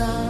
love.